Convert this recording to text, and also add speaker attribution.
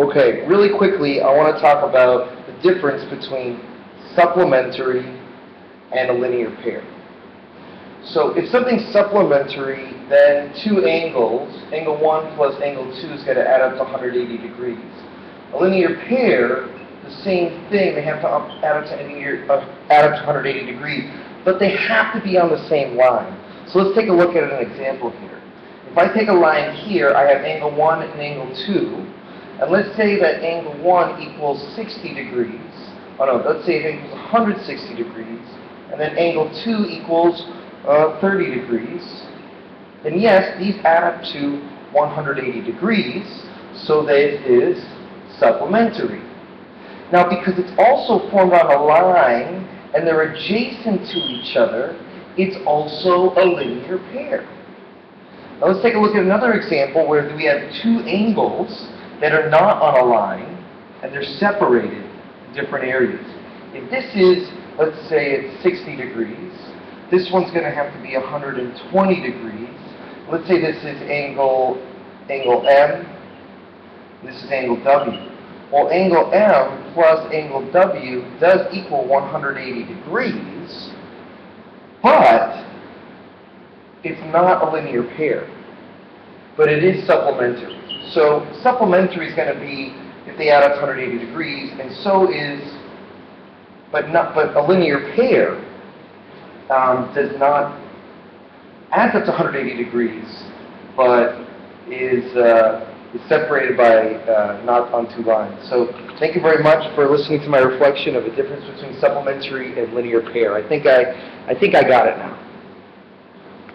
Speaker 1: Okay, really quickly, I want to talk about the difference between supplementary and a linear pair. So if something's supplementary, then two angles, angle 1 plus angle 2 is going to add up to 180 degrees. A linear pair, the same thing, they have to add up to, uh, add up to 180 degrees, but they have to be on the same line. So let's take a look at an example here. If I take a line here, I have angle 1 and angle 2, and let's say that angle 1 equals 60 degrees. Oh no, let's say it equals 160 degrees, and then angle 2 equals uh, 30 degrees. Then yes, these add up to 180 degrees, so that it is supplementary. Now, because it's also formed on a line and they're adjacent to each other, it's also a linear pair. Now let's take a look at another example where we have two angles that are not on a line and they're separated in different areas. If this is, let's say it's 60 degrees, this one's going to have to be 120 degrees. Let's say this is angle, angle M, this is angle W. Well, angle M plus angle W does equal 180 degrees, but it's not a linear pair, but it is supplementary. So supplementary is going to be if they add up to 180 degrees, and so is, but not, but a linear pair um, does not up to 180 degrees, but is uh, is separated by uh, not on two lines. So thank you very much for listening to my reflection of the difference between supplementary and linear pair. I think I I think I got it now.